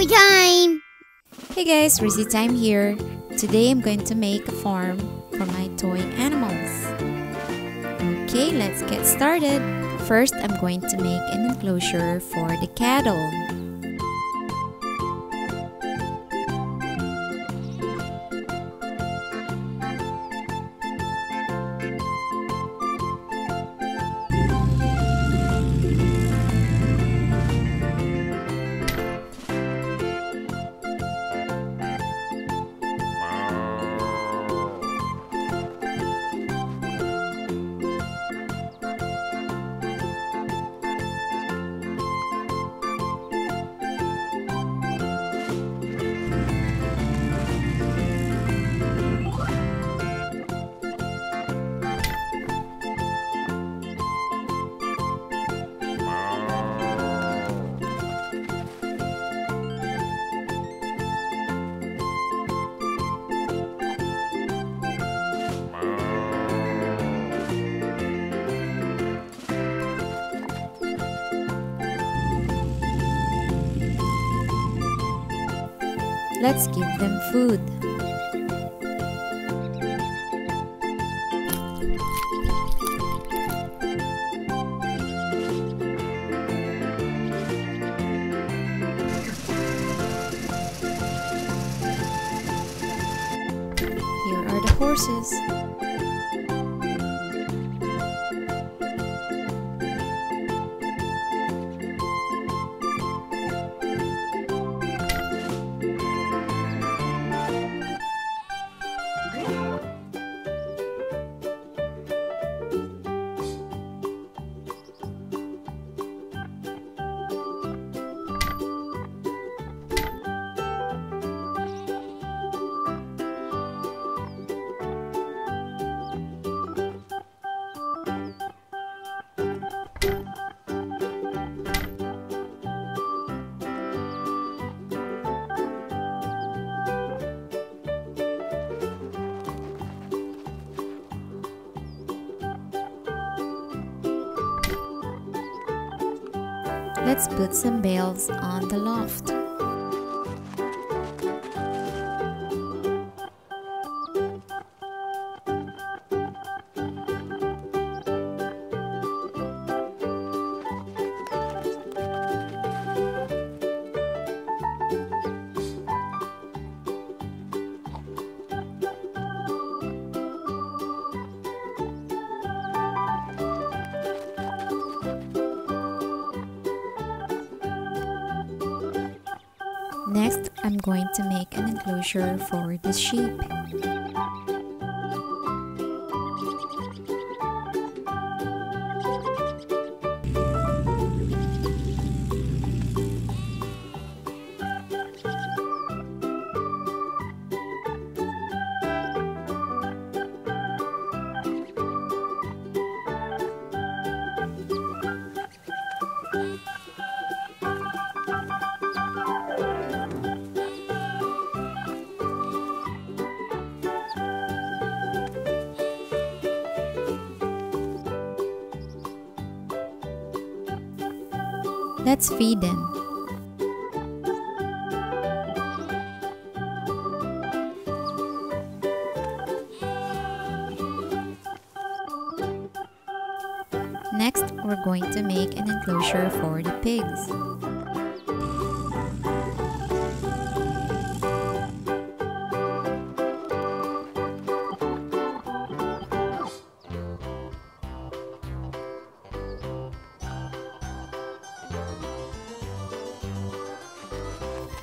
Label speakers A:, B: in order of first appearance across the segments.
A: toy time!
B: Hey guys, Rizzy time here. Today I'm going to make a farm for my toy animals. Okay, let's get started. First, I'm going to make an enclosure for the cattle. Let's give them food. Here are the horses. Let's put some bales on the loft. Next, I'm going to make an enclosure for the sheep. Let's feed them. Next, we're going to make an enclosure for the pigs.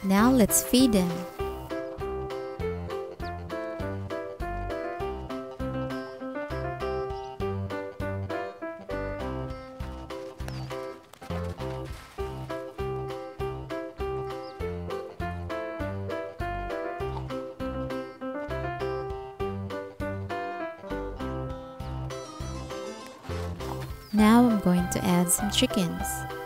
B: Now let's feed them. Now I'm going to add some chickens.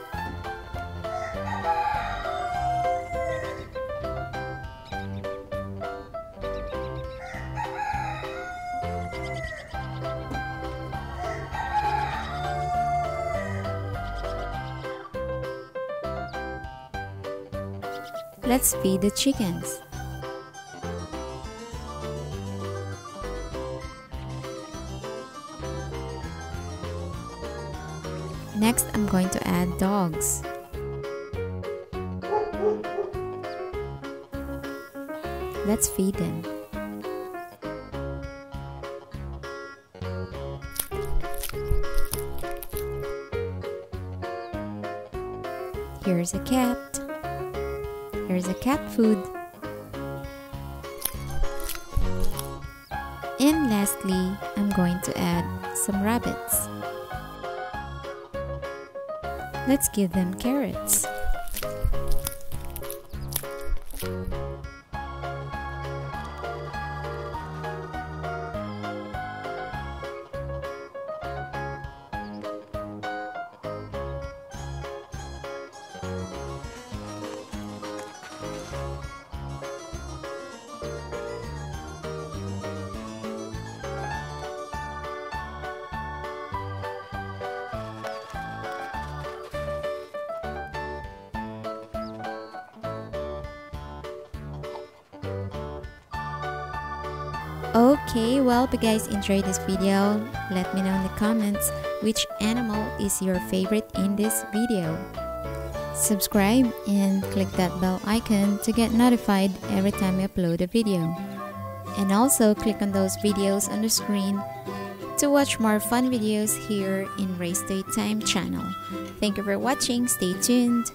B: Let's feed the chickens. Next, I'm going to add dogs. Let's feed them. Here's a cat. Here's a cat food. And lastly, I'm going to add some rabbits. Let's give them carrots. Okay, well, if you guys enjoyed this video, let me know in the comments which animal is your favorite in this video. Subscribe and click that bell icon to get notified every time I upload a video. And also click on those videos on the screen to watch more fun videos here in Race Toy Time channel. Thank you for watching. Stay tuned.